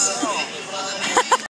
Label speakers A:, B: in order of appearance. A: Oh.